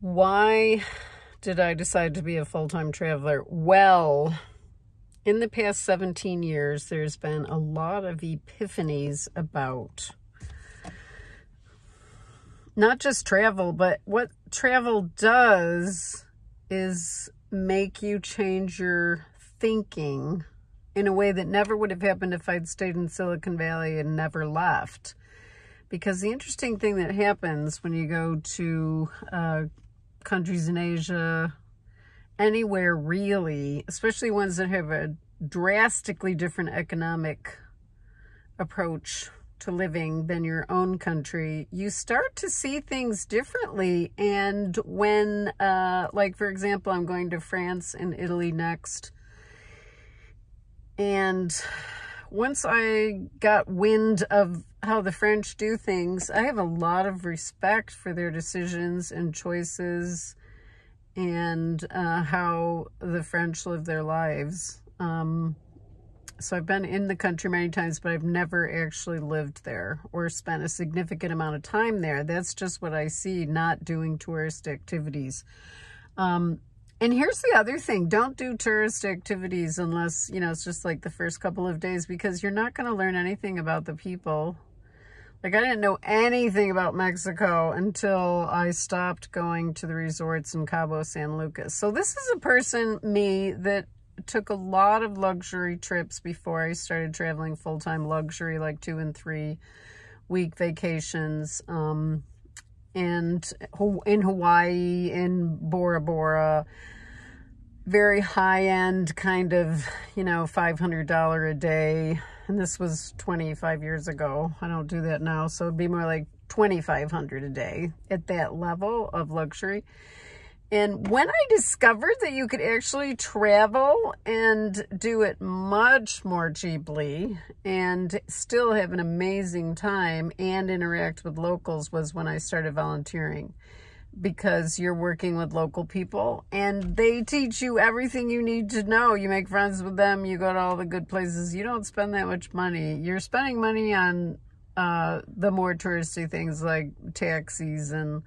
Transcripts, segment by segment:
Why did I decide to be a full-time traveler? Well, in the past 17 years, there's been a lot of epiphanies about not just travel, but what travel does is make you change your thinking in a way that never would have happened if I'd stayed in Silicon Valley and never left. Because the interesting thing that happens when you go to uh, countries in Asia, anywhere really, especially ones that have a drastically different economic approach to living than your own country, you start to see things differently. And when, uh, like, for example, I'm going to France and Italy next. And once I got wind of how the French do things, I have a lot of respect for their decisions and choices and uh, how the French live their lives. Um, so I've been in the country many times, but I've never actually lived there or spent a significant amount of time there. That's just what I see, not doing tourist activities. Um, and here's the other thing. Don't do tourist activities unless, you know, it's just like the first couple of days because you're not going to learn anything about the people. Like, I didn't know anything about Mexico until I stopped going to the resorts in Cabo San Lucas. So this is a person, me, that took a lot of luxury trips before I started traveling full-time luxury, like two and three week vacations. Um, and in Hawaii, in Bora Bora, very high-end kind of, you know, $500 a day. And this was 25 years ago. I don't do that now, so it'd be more like 2500 a day at that level of luxury. And when I discovered that you could actually travel and do it much more cheaply and still have an amazing time and interact with locals was when I started volunteering because you're working with local people and they teach you everything you need to know. You make friends with them, you go to all the good places. You don't spend that much money. You're spending money on uh, the more touristy things like taxis and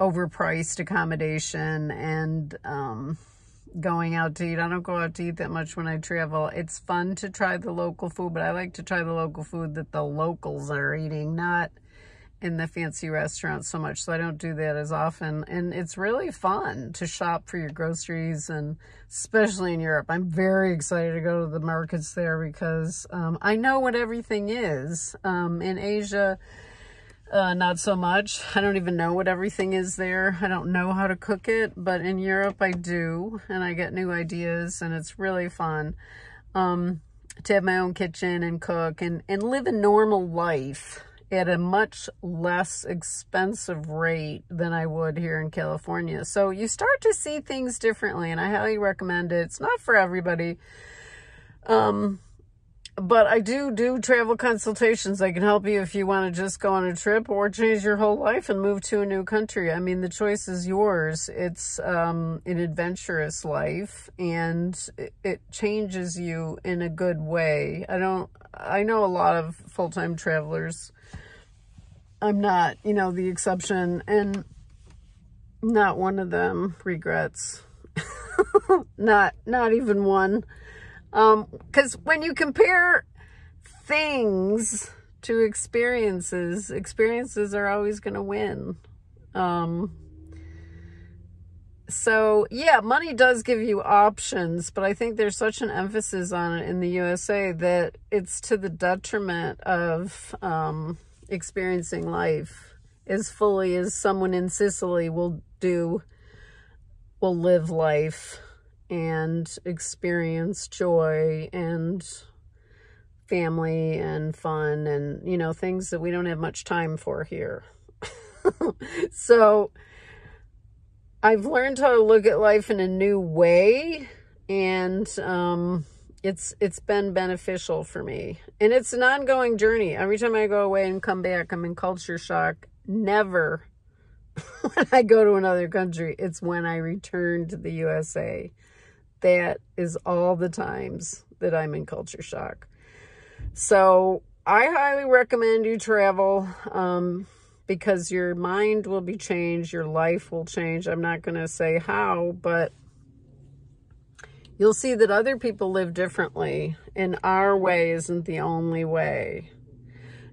overpriced accommodation and um, going out to eat. I don't go out to eat that much when I travel. It's fun to try the local food, but I like to try the local food that the locals are eating, not in the fancy restaurants so much. So I don't do that as often. And it's really fun to shop for your groceries and especially in Europe. I'm very excited to go to the markets there because um, I know what everything is. Um, in Asia, uh, not so much. I don't even know what everything is there. I don't know how to cook it, but in Europe I do, and I get new ideas, and it's really fun um, to have my own kitchen and cook and, and live a normal life at a much less expensive rate than I would here in California. So you start to see things differently, and I highly recommend it. It's not for everybody. Um, but I do do travel consultations. I can help you if you want to just go on a trip or change your whole life and move to a new country. I mean, the choice is yours. It's um, an adventurous life and it, changes you in a good way. I don't, I know a lot of full-time travelers. I'm not, you know, the exception and not one of them regrets. not, not even one. Because um, when you compare things to experiences, experiences are always going to win. Um, so, yeah, money does give you options, but I think there's such an emphasis on it in the USA that it's to the detriment of um, experiencing life as fully as someone in Sicily will do, will live life and experience joy and family and fun and, you know, things that we don't have much time for here. so I've learned how to look at life in a new way and um, it's it's been beneficial for me. And it's an ongoing journey. Every time I go away and come back, I'm in culture shock. Never when I go to another country. It's when I return to the USA that is all the times that I'm in culture shock. So I highly recommend you travel. Um, because your mind will be changed, your life will change. I'm not going to say how, but you'll see that other people live differently and our way isn't the only way.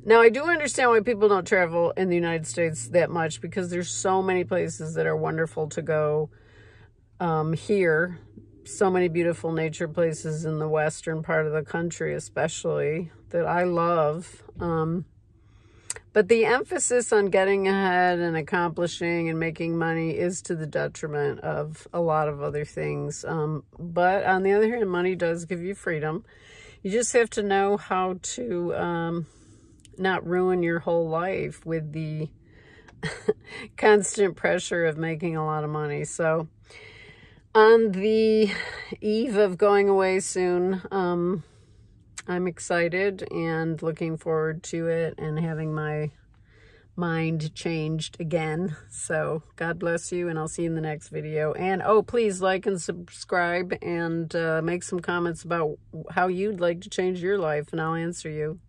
Now, I do understand why people don't travel in the United States that much because there's so many places that are wonderful to go um, here. So many beautiful nature places in the western part of the country, especially, that I love. Um, but the emphasis on getting ahead and accomplishing and making money is to the detriment of a lot of other things. Um, but on the other hand, money does give you freedom. You just have to know how to um, not ruin your whole life with the constant pressure of making a lot of money. So on the eve of going away soon, um, I'm excited and looking forward to it and having my mind changed again. So God bless you and I'll see you in the next video. And oh, please like and subscribe and uh, make some comments about how you'd like to change your life and I'll answer you.